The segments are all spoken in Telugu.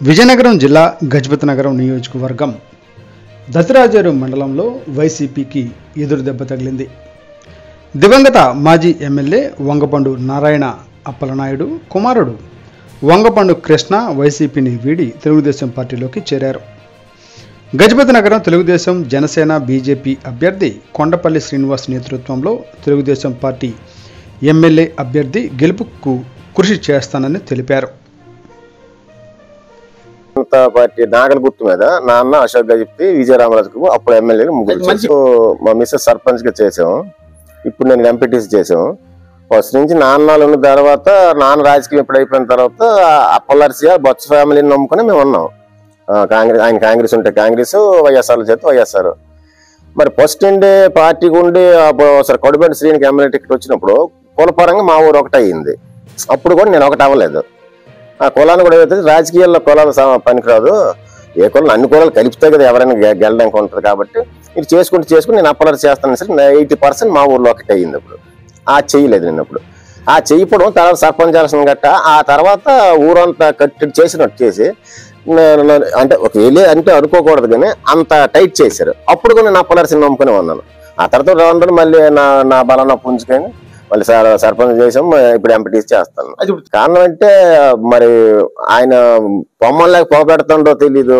విజయనగరం జిల్లా గజపతి నగరం నియోజకవర్గం దతిరాజేరు మండలంలో వైసీపీకి ఎదురు దెబ్బ తగిలింది. దివంగత మాజీ ఎమ్మెల్యే వంగపండు నారాయణ అప్పలనాయుడు కుమారుడు వంగపండు కృష్ణ వైసీపీని వీడి తెలుగుదేశం పార్టీలోకి చేరారు. గజపతి నగరం తెలుగుదేశం జనసేన బీజేపీ అభ్యర్థి కొండపల్లి శ్రీనివాస్ నేతృత్వంలో తెలుగుదేశం పార్టీ ఎమ్మెల్యే అభ్యర్థి గెలుపుకు కృషి చేస్తానని తెలిపారు. జనతా పార్టీ నాగల గుర్తు మీద నాన్న అశోక్ గజపతి విజయరామరాజుకు అప్పుడు ఎమ్మెల్యేలు ముగ్గురు. మా మిస్సెస్ సర్పంచ్గా చేసాం ఇప్పుడు నేను ఎంపీటీసీ చేసాం ఫస్ట్ నుంచి నాన్నలు ఉన్న తర్వాత నాన్న రాజకీయం ఎప్పుడు అయిపోయిన తర్వాత అప్పలర్సియా బొత్స ఫ్యామిలీని నమ్ముకుని మేము ఉన్నాం. కాంగ్రెస్ ఆయన కాంగ్రెస్ ఉంటే కాంగ్రెస్ వైఎస్ఆర్ చేస్తే వైఎస్ఆర్. మరి ఫస్ట్ ఉండే పార్టీకి ఉండి సరే కొడబెండి శ్రీనికి ఎమ్మెల్యే టికెట్ వచ్చినప్పుడు కులపరంగా మా ఊరు ఒకటి అయ్యింది అప్పుడు కూడా నేను ఒకటి అవ్వలేదు. ఆ కులాన్ని కూడా ఏదైతే రాజకీయాల్లో కులాలు పనికిరాదు. ఏ కులం అన్ని కులాలు కలిపితే కదా ఎవరైనా గెలడానికి ఉంటుంది కాబట్టి మీరు చేసుకుంటూ చేసుకుని నేను అప్పలర్ చేస్తాను సరే ఎయిటీ పర్సెంట్ మా ఊర్లో ఒకటి అయ్యింది ఇప్పుడు ఆ చేయలేదు నేను అప్పుడు. ఆ చెయ్యపడం తర్వాత సర్పంచ్ చేసిన గట్ట ఆ తర్వాత ఊరంతా కట్టి చేసినట్టు చేసి నేను అంటే ఒక వెళ్ళి అంటే అనుకోకూడదు కానీ అంత టైట్ చేశారు. అప్పుడు కూడా నేను అప్పలర్సిని నమ్ముకుని ఉన్నాను. ఆ తర్వాత రెండు మళ్ళీ నా నా బలం పుంజుకొని మళ్ళీ సర్ సర్పంచ్ చేసాం ఇప్పుడు ఎంపీటీస్ చేస్తాను. కారణం అంటే మరి ఆయన పొమ్మల్లాగా పోగొడుతుండో తెలీదు.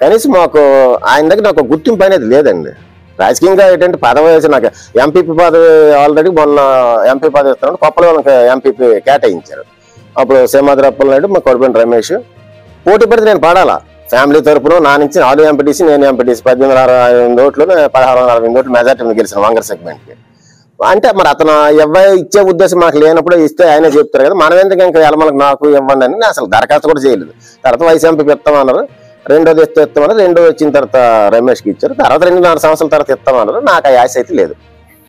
కనీసం మాకు ఆయన దగ్గర నాకు గుర్తింపు అనేది లేదండి. రాజకీయంగా ఏంటంటే పదవి వేసి నాకు ఎంపీపీ పదవి ఆల్రెడీ మొన్న ఎంపీ పదవి ఇస్తున్నాడు కొప్పల వాళ్ళకి ఎంపీపీ కేటాయించారు. అప్పుడు సింహాద్రప్పల నాయుడు మా కొడుకుని రమేష్ పోటీ పడితే నేను పడాలా? ఫ్యామిలీ తరపున నా నుంచి నాలుగు ఎంపీటీసీ నేను ఎంపీటీసీ పద్దెనిమిది వందల అరవై ఎనిమిది ఓట్లు పదహారు వందల అరవై ఎనిమిది ఓట్లు మెజార్టీ గెలిచిన వంగర్ సెగ్మెంట్కి. అంటే మరి అతను ఎవరు ఇచ్చే ఉద్దేశం మాకు లేనప్పుడు ఇస్తే ఆయన చెప్తారు కదా మనం ఎందుకు ఇంకా ఎలమలకు నాకు ఇవ్వండి అని అసలు దరఖాస్తు కూడా చేయలేదు. తర్వాత వైస్ ఎంపీకి ఇస్తామన్నారు రెండోది ఇస్తే ఇస్తామన్నారు రెండో వచ్చిన తర్వాత రమేష్కి ఇచ్చారు తర్వాత రెండున్నర సంవత్సరాల తర్వాత ఇస్తామన్నారు నాకు ఆ యాస అయితే లేదు.